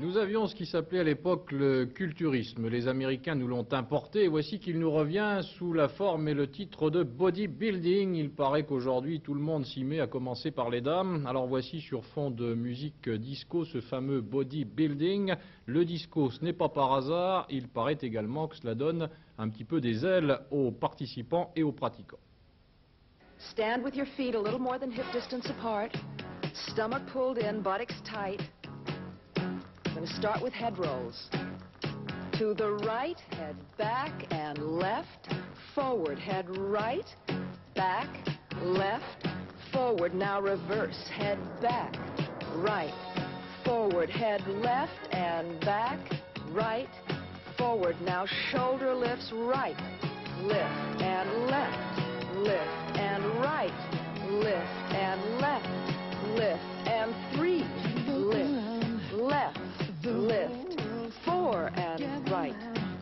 Nous avions ce qui s'appelait à l'époque le culturisme. Les Américains nous l'ont importé et voici qu'il nous revient sous la forme et le titre de bodybuilding. Il paraît qu'aujourd'hui tout le monde s'y met, à commencer par les dames. Alors voici sur fond de musique disco ce fameux bodybuilding. Le disco, ce n'est pas par hasard. Il paraît également que cela donne un petit peu des ailes aux participants et aux pratiquants. Stand with your feet a little more than hip distance apart. Stomach pulled in, tight. Going start with head rolls. To the right, head back and left, forward, head right, back, left, forward. Now reverse, head back, right, forward, head left and back, right, forward. Now shoulder lifts right, lift and left, lift and right, lift, four and right,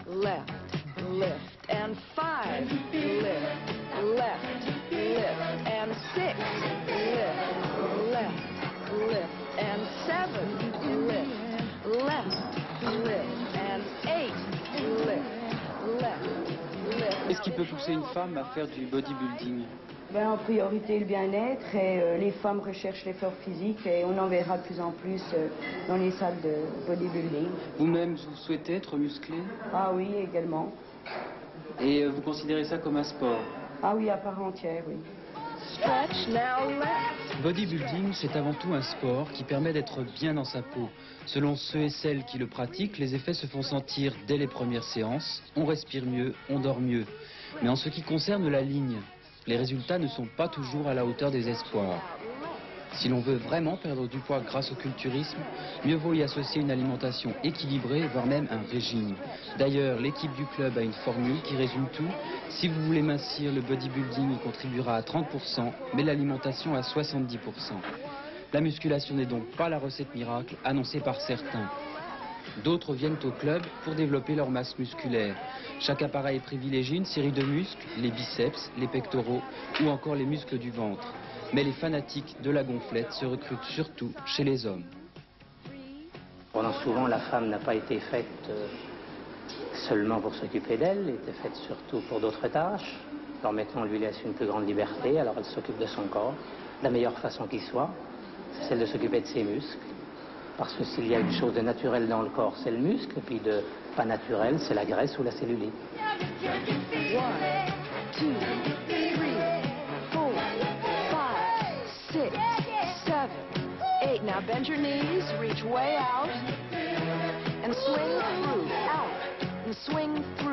left, lift, and five, lift, left, lift, and six, lift, left, lift, and seven, lift, left, lift, and eight, lift, left, lift. Qu'est-ce qui peut pousser une femme à faire du bodybuilding ben, En priorité, le bien-être et euh, les femmes recherchent l'effort physique et on en verra de plus en plus euh, dans les salles de bodybuilding. Vous-même, vous souhaitez être musclé Ah oui, également. Et euh, vous considérez ça comme un sport? Ah oui, à part entière, oui. Stretch, now left. Bodybuilding, c'est avant tout un sport qui permet d'être bien dans sa peau. Selon ceux et celles qui le pratiquent, les effets se font sentir dès les premières séances. On respire mieux, on dort mieux. Mais en ce qui concerne la ligne, les résultats ne sont pas toujours à la hauteur des espoirs. Si l'on veut vraiment perdre du poids grâce au culturisme, mieux vaut y associer une alimentation équilibrée, voire même un régime. D'ailleurs, l'équipe du club a une formule qui résume tout. Si vous voulez mincir, le bodybuilding y contribuera à 30%, mais l'alimentation à 70%. La musculation n'est donc pas la recette miracle annoncée par certains. D'autres viennent au club pour développer leur masse musculaire. Chaque appareil privilégie une série de muscles, les biceps, les pectoraux ou encore les muscles du ventre. Mais les fanatiques de la gonflette se recrutent surtout chez les hommes. Pendant souvent, la femme n'a pas été faite euh, seulement pour s'occuper d'elle, elle était faite surtout pour d'autres tâches. Alors maintenant, on lui laisse une plus grande liberté, alors elle s'occupe de son corps, la meilleure façon qui soit, c'est celle de s'occuper de ses muscles. Parce que s'il y a une chose de naturel dans le corps, c'est le muscle, et puis de pas naturel, c'est la graisse ou la cellulite. Now bend your knees, reach way out, and swing through.